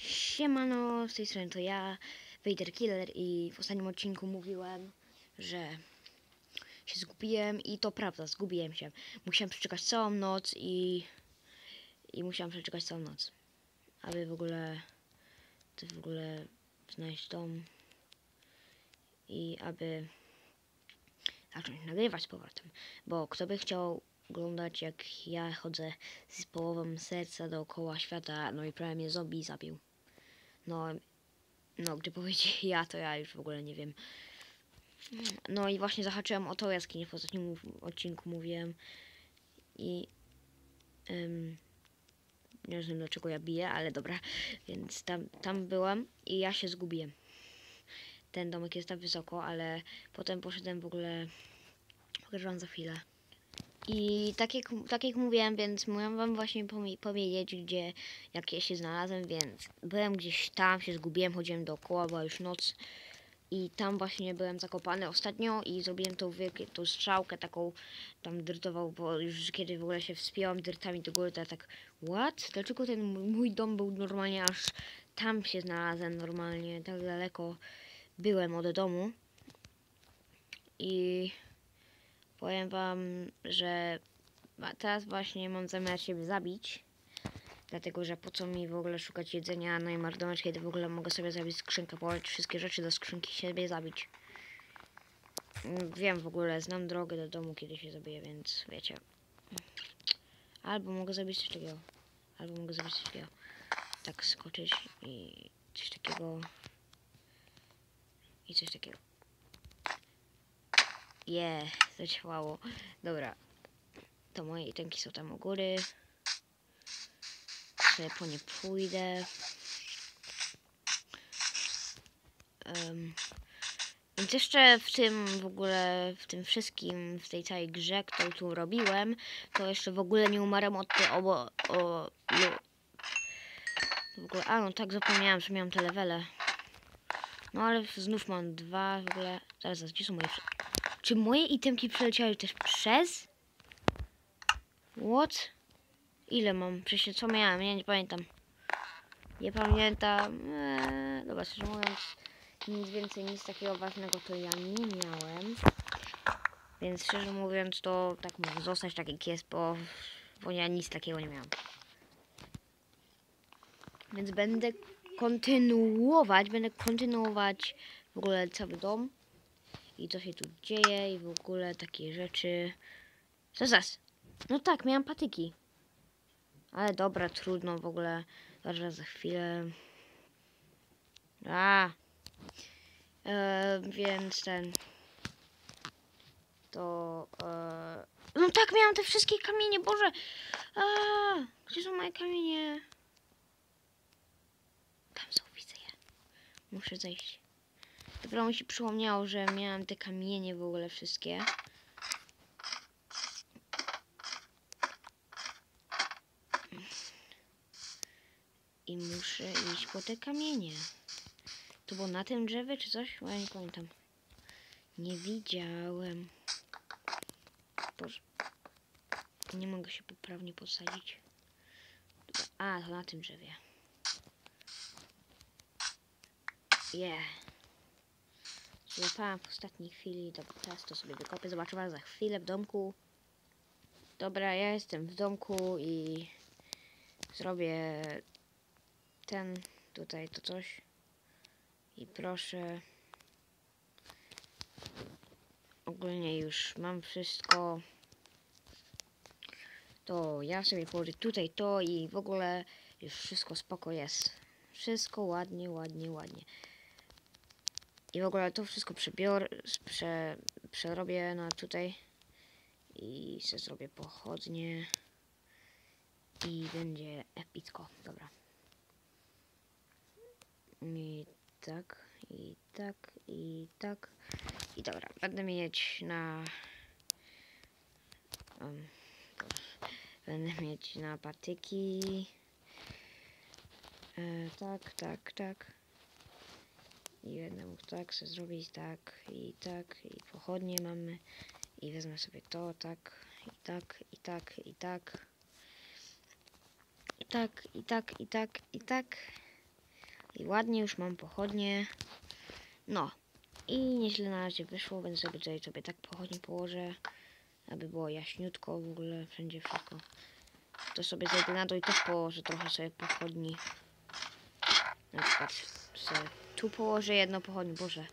Siemano, z tej strony to ja, Vader Killer i w ostatnim odcinku mówiłem, że się zgubiłem i to prawda, zgubiłem się. Musiałem przeczekać całą noc i, i musiałem przeczekać całą noc, aby w ogóle, to w ogóle znaleźć dom i aby zacząć nagrywać z powrotem, bo kto by chciał oglądać jak ja chodzę z połową serca dookoła świata, no i prawie mnie zombie zabił. No, no, gdy powiedzieć ja, to ja już w ogóle nie wiem. No i właśnie zahaczyłem o tą jaskinię w ostatnim odcinku mówiłem i nie wiem dlaczego ja biję, ale dobra, więc tam, tam byłam i ja się zgubiłem. Ten domek jest tak wysoko, ale potem poszedłem w ogóle, pokażę wam za chwilę. I tak jak, tak jak mówiłem, więc miałem wam właśnie powiedzieć, gdzie, jak ja się znalazłem, więc byłem gdzieś tam, się zgubiłem, chodziłem dookoła, była już noc i tam właśnie byłem zakopany ostatnio i zrobiłem tą, tą strzałkę taką tam dyrtową, bo już kiedy w ogóle się wspiąłem dyrtami do góry, to ja tak, what? Dlaczego ten mój dom był normalnie aż tam się znalazłem normalnie, tak daleko byłem od domu i powiem wam, że teraz właśnie mam zamiar siebie zabić. Dlatego, że po co mi w ogóle szukać jedzenia, i marnować, kiedy w ogóle mogę sobie zrobić skrzynkę, położyć wszystkie rzeczy do skrzynki siebie zabić. Mm, Wiem w ogóle, znam drogę do domu, kiedy się zabiję, więc wiecie. Albo mogę zrobić coś takiego. Albo mogę zrobić coś takiego. Tak skoczyć i coś takiego. I coś takiego. Je, zadziałało. Dobra. To moje itemki są tam u góry. Sobie po nie pójdę. Em, więc jeszcze w tym w ogóle, w tym wszystkim, w tej całej grze, którą tu robiłem, to jeszcze w ogóle nie umarłem od tej obo... O, lu- w ogóle, a no tak zapomniałem, że miałem te levele. No ale znów mam dwa w ogóle. Zaraz, gdzie są moje... Czy moje itemki przeleciały też przez? What? Ile mam? Przecież co miałem? Ja nie pamiętam. Nie pamiętam. Eee, dobra, szczerze mówiąc, nic więcej, nic takiego ważnego to ja nie miałem. Więc szczerze mówiąc, to tak może zostać tak jak jest, bo, bo ja nic takiego nie miałem. Więc będę kontynuować, będę kontynuować w ogóle cały dom i co się tu dzieje i w ogóle takie rzeczy. Zaraz. No tak, miałam patyki. Ale dobra, trudno w ogóle. Zaraz za chwilę. A. E, więc ten. To. E, no tak, miałam te wszystkie kamienie, Boże. A, gdzie są moje kamienie? Tam są, widzę je. Muszę zejść. Dopiero mi się przypomniało, że miałam te kamienie w ogóle wszystkie. I muszę iść po te kamienie. To było na tym drzewie czy coś? Ja nie pamiętam. Nie widziałem. Boże. Nie mogę się poprawnie posadzić. A, to na tym drzewie. Yeah. Złapałam w ostatniej chwili. Dobra, teraz to sobie wykopię. Zobaczymy za chwilę w domku. Dobra, ja jestem w domku i zrobię ten tutaj to coś. I proszę. Ogólnie już mam wszystko. To ja sobie położę tutaj to i w ogóle już wszystko spoko jest. Wszystko ładnie, ładnie, ładnie. I w ogóle to wszystko przebiorę, prze, przerobię na tutaj. I se zrobię pochodnie. I będzie epicko. Dobra. I tak, i tak, i tak. I dobra, będę mieć na... Będę mieć na patyki. E, tak, tak, tak. I będę mógł tak sobie zrobić, tak, i tak, i pochodnie mamy. I wezmę sobie to, tak, i tak, i tak, i tak. I tak, i tak, i tak, i tak. I ładnie już mam pochodnie. No. I nieźle na razie wyszło, więc sobie tutaj sobie tak pochodnie położę. Aby było jaśniutko w ogóle, wszędzie wszystko. To sobie zejdę na dół i też położę trochę sobie pochodni. Na przykład sobie tu położę jedno pochodnie, boże.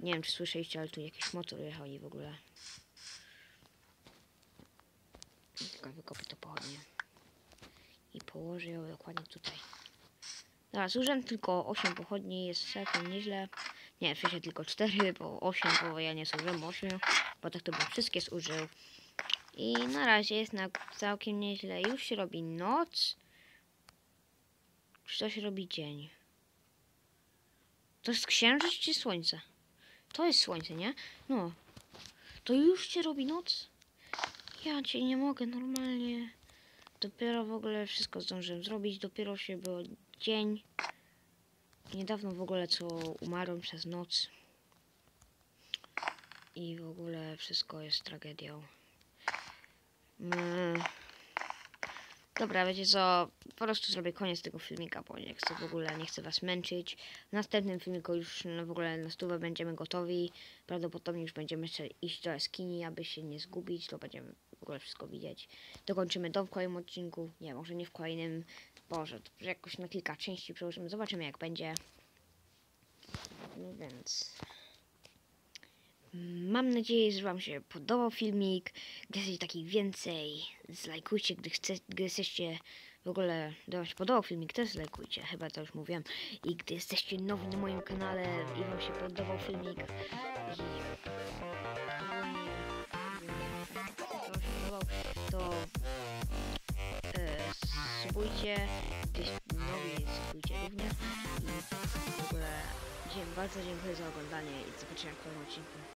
Nie wiem czy słyszeliście, ale tu jakiś motor jechał i w ogóle. Tylko wykopię to pochodnie. I położę ją dokładnie tutaj. Dobra, zużyłem tylko 8 pochodni, jest całkiem nieźle. Nie, w sensie tylko 4, bo 8, bo ja nie zużyłem 8, bo tak to bym wszystkie zużył. I na razie jest na całkiem nieźle. Już się robi noc. Czy to się robi dzień? To jest księżyc czy słońce? To jest słońce, nie? No. To już się robi noc? Ja cię nie mogę normalnie. Dopiero w ogóle wszystko zdążyłem zrobić. Dopiero się było dzień. Niedawno w ogóle co umarłem przez noc. I w ogóle wszystko jest tragedią. Mm. Dobra, wiecie co, po prostu zrobię koniec tego filmika, bo nie chcę w ogóle, nie chcę was męczyć. W następnym filmiku już no, w ogóle na stówę będziemy gotowi. Prawdopodobnie już będziemy jeszcze iść do jaskini, aby się nie zgubić, to będziemy w ogóle wszystko widzieć. Dokończymy to w kolejnym odcinku, nie, może nie w kolejnym, Boże, to jakoś na kilka części przełożymy, zobaczymy jak będzie. No więc... Mam nadzieję, że Wam się podobał filmik. Gdy chcecie takich więcej, zlajkujcie. Gdy, chce, gdy jesteście w ogóle, gdy Wam się podobał filmik, też zlajkujcie. Chyba to już mówiłem. I gdy jesteście nowi na moim kanale i Wam się podobał filmik i ogólnie Wam się podobał, to e, subujcie. Gdyś nowi, subujcie również. I w ogóle bardzo dziękuję za oglądanie i do zobaczenia w kolejnym odcinku.